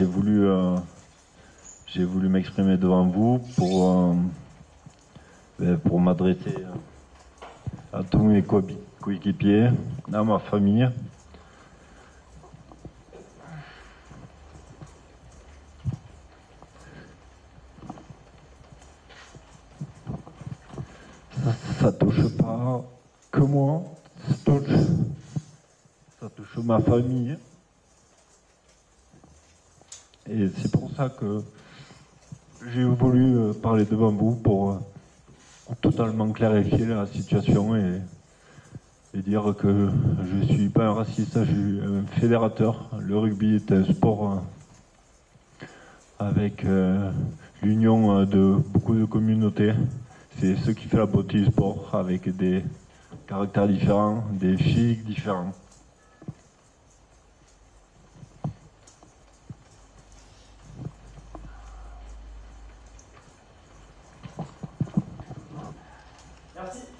j'ai voulu, euh, j'ai voulu m'exprimer devant vous pour, euh, ben, pour m'adresser à tous mes co- coéquipiers, à ma famille. Ça, ça touche pas que moi, ça touche, ça touche ma famille. Et c'est pour ça que j'ai voulu euh, parler devant vous pour euh, totalement clarifier la situation et, dire que je suis pas un raciste, je suis un fédérateur. Le rugby est un sport euh, avec l'union de beaucoup de communautés. C'est ce qui fait la beauté du sport, avec des caractères différents, des physiques différents. Merci.